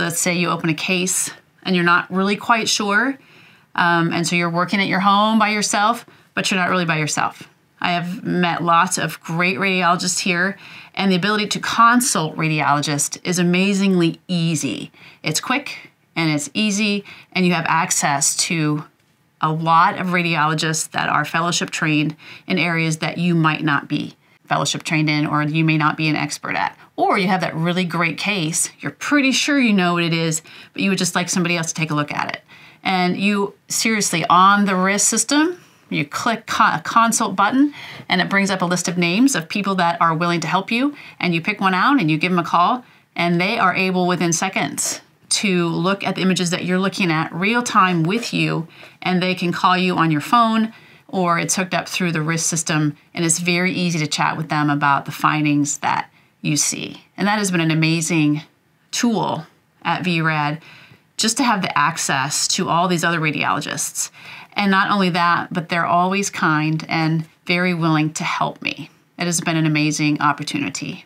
Let's say you open a case and you're not really quite sure, um, and so you're working at your home by yourself, but you're not really by yourself. I have met lots of great radiologists here, and the ability to consult radiologists is amazingly easy. It's quick and it's easy, and you have access to a lot of radiologists that are fellowship trained in areas that you might not be fellowship trained in or you may not be an expert at. Or you have that really great case, you're pretty sure you know what it is, but you would just like somebody else to take a look at it. And you seriously, on the RIS system, you click a consult button and it brings up a list of names of people that are willing to help you. And you pick one out and you give them a call, and they are able within seconds to look at the images that you're looking at real time with you, and they can call you on your phone or it's hooked up through the RIS system, and it's very easy to chat with them about the findings that you see. And that has been an amazing tool at VRAD just to have the access to all these other radiologists. And not only that, but they're always kind and very willing to help me. It has been an amazing opportunity.